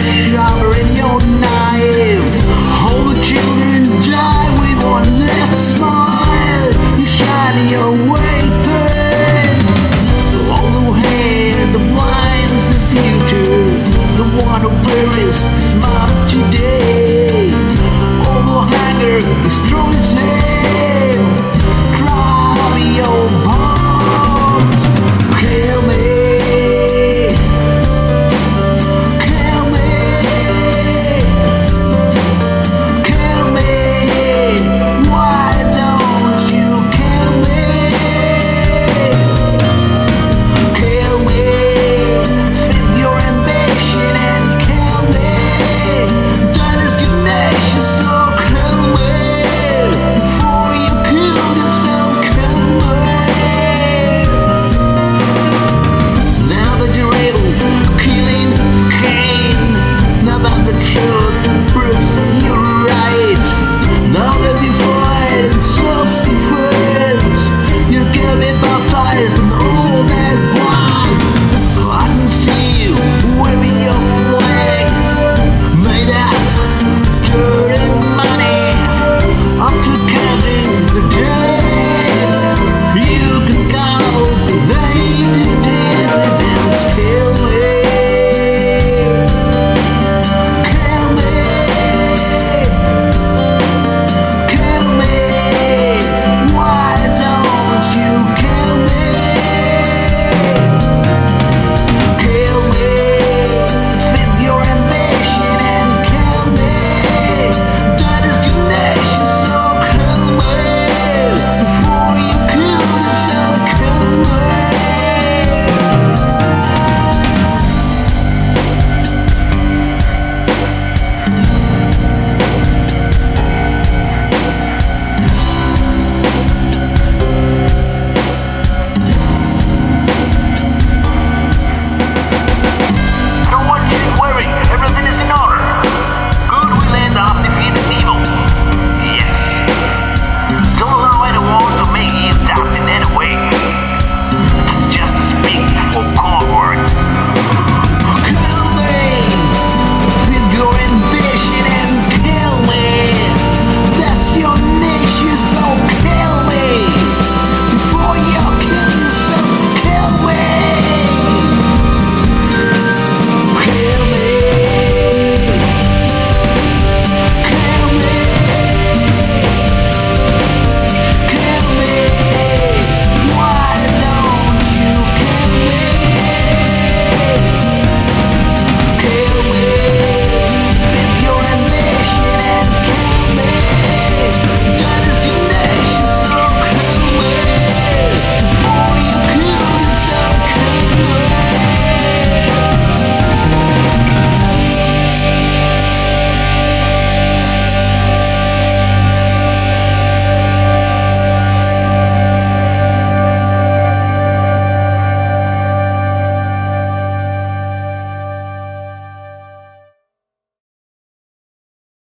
sharper in your knife All the children die with one smile. You your